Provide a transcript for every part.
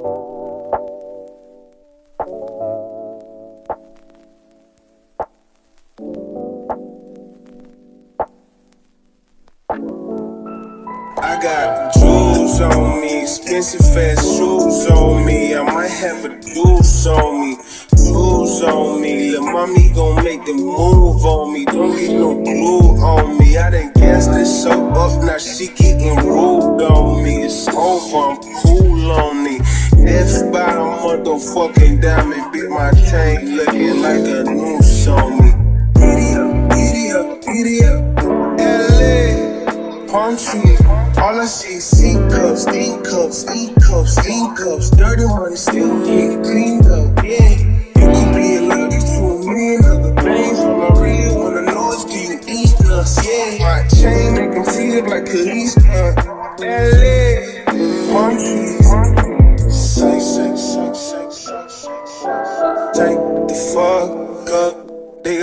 I got jewels on me, expensive fast shoes on me. I might have a deuce on me, jewels on me. Lil' mommy gon' make the move on me. Don't get no glue on me. I done a motherfucking diamond, beat my chain looking like a noose on me. Giddy up, giddy up, giddy up. LA, palm tree. All I see is C cups, D cups, E cups, E cups. Dirty money still get cleaned up, yeah. You could be allergic to a million other things. All I really wanna know is do you eat us, yeah. My chain making feel like a Easter. LA, palm trees.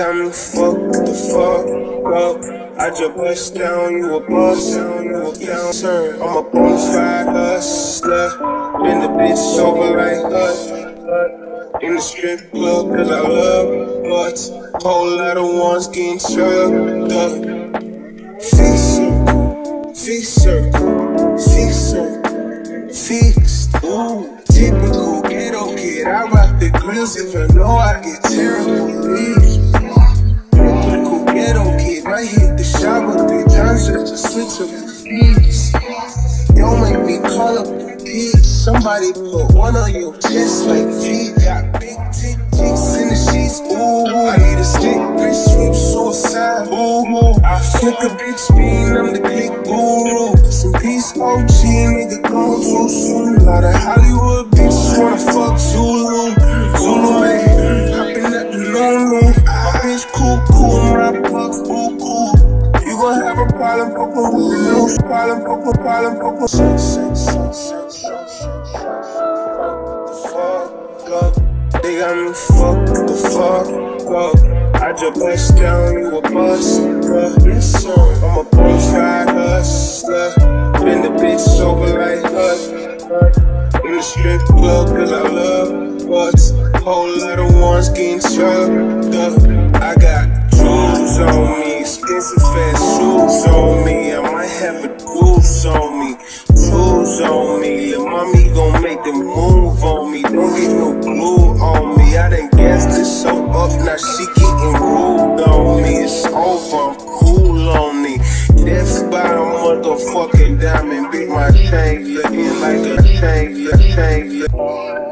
Up. They got me fucked the fuck up. I just bust down, you a bust down, you a bouncer. I'm a bonafide hustler. Been the bitch over like us. In the strip club, cause I love butts. Whole lot of ones getting chugged up. Fixer, fixer, fixer, fixed. Ooh, typical ghetto kid. I rock the grills if I know I get terrible leaves. To fees. Don't make me call up the pigs. Somebody put one on your chest like feet. Got big titties in the sheets. Ooh, I need a stick, bitch, sweep suicide. Ooh, I flick a big spin, I'm the click guru. Some peace OG, nigga gone too soon. Lot of Hollywood bitches wanna fuck Zulu. Zulu man, hopping at the Lulu. My bitch cool, cool, my bucks, ooh, cool. You gon' have a problem, fuckin' with news. Problem, fuckin', problem, fuckin'. Shake, shake, shake, shake, shake, shake, shake. Fuck up. They got me fucked the fuck up. I just bust down, you a. Yes, sir. I'm a bonafide hustler. Been the bitch over like us. In the strip club, cause I love butts. Whole lot of ones getting chugged up. I got jewels on me, expensive fast mommy gon' make the move on me. Don't get no glue on me. I done gassed this so up, now she getting rude on me. It's over, I'm cool on me. Death by a motherfucking diamond, beat my chain looking like a chain, look, chain,